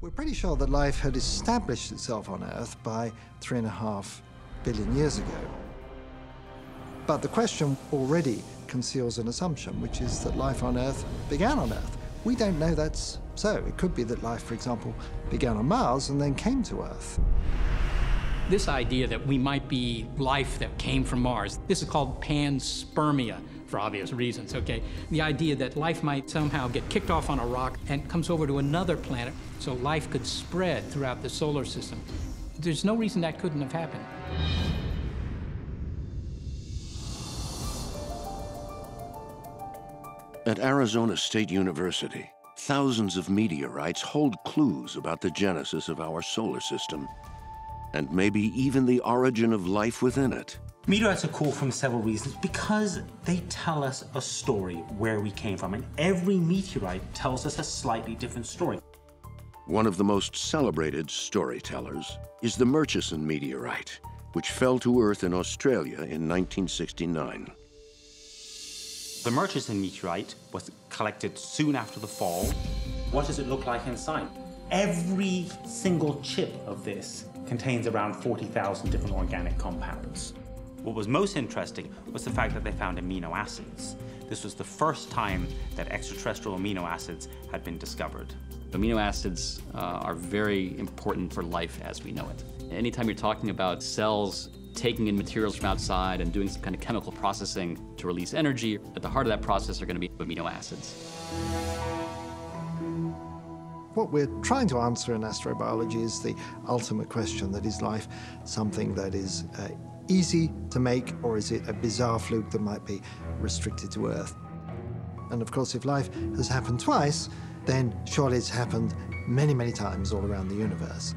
We're pretty sure that life had established itself on Earth by three and a half billion years ago. But the question already conceals an assumption, which is that life on Earth began on Earth. We don't know that's so. It could be that life, for example, began on Mars and then came to Earth. This idea that we might be life that came from Mars, this is called panspermia for obvious reasons, okay? The idea that life might somehow get kicked off on a rock and comes over to another planet so life could spread throughout the solar system. There's no reason that couldn't have happened. At Arizona State University, thousands of meteorites hold clues about the genesis of our solar system, and maybe even the origin of life within it. Meteorites are cool from several reasons because they tell us a story where we came from, and every meteorite tells us a slightly different story. One of the most celebrated storytellers is the Murchison meteorite, which fell to Earth in Australia in 1969. The Murchison meteorite was collected soon after the fall. What does it look like inside? Every single chip of this contains around 40,000 different organic compounds. What was most interesting was the fact that they found amino acids. This was the first time that extraterrestrial amino acids had been discovered. Amino acids uh, are very important for life as we know it. Anytime you're talking about cells taking in materials from outside and doing some kind of chemical processing to release energy, at the heart of that process are going to be amino acids. What we're trying to answer in astrobiology is the ultimate question that is life something that is uh, easy to make, or is it a bizarre fluke that might be restricted to Earth? And of course, if life has happened twice, then surely it's happened many, many times all around the universe.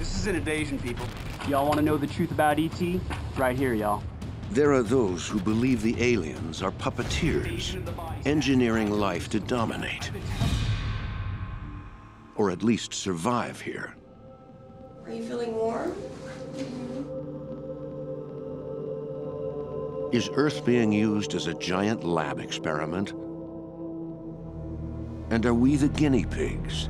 This is an invasion, people. Y'all want to know the truth about E.T.? Right here, y'all. There are those who believe the aliens are puppeteers, engineering life to dominate. Or at least survive here. Are you feeling warm? Mm-hmm. Is Earth being used as a giant lab experiment? And are we the guinea pigs